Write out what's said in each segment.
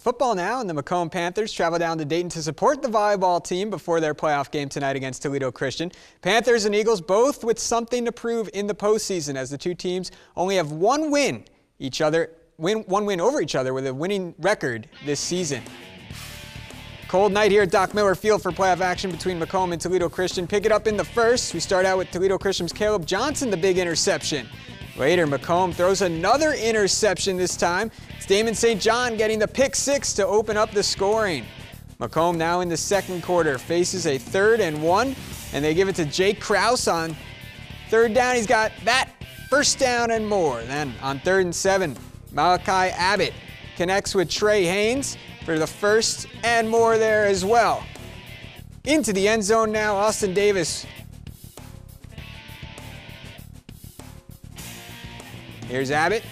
Football now, and the McComb Panthers travel down to Dayton to support the volleyball team before their playoff game tonight against Toledo Christian. Panthers and Eagles both with something to prove in the postseason as the two teams only have one win each other, win, one win over each other with a winning record this season. Cold night here at Doc Miller Field for playoff action between McComb and Toledo Christian. Pick it up in the first. We start out with Toledo Christian's Caleb Johnson, the big interception. Later, McComb throws another interception this time. It's Damon St. John getting the pick six to open up the scoring. McComb now in the second quarter faces a third and one, and they give it to Jake Kraus on third down. He's got that first down and more. Then on third and seven, Malachi Abbott connects with Trey Haynes for the first and more there as well. Into the end zone now, Austin Davis Here's Abbott.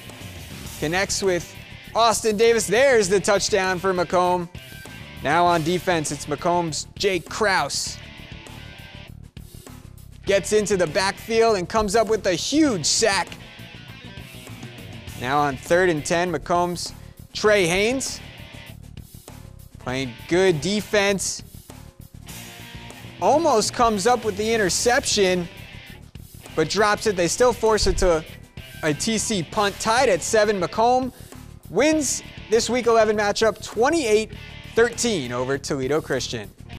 Connects with Austin Davis. There's the touchdown for McComb. Now on defense, it's McComb's Jake Kraus. Gets into the backfield and comes up with a huge sack. Now on third and 10, McComb's Trey Haynes. Playing good defense. Almost comes up with the interception, but drops it. They still force it to a TC punt tied at 7. McComb wins this Week 11 matchup 28 13 over Toledo Christian.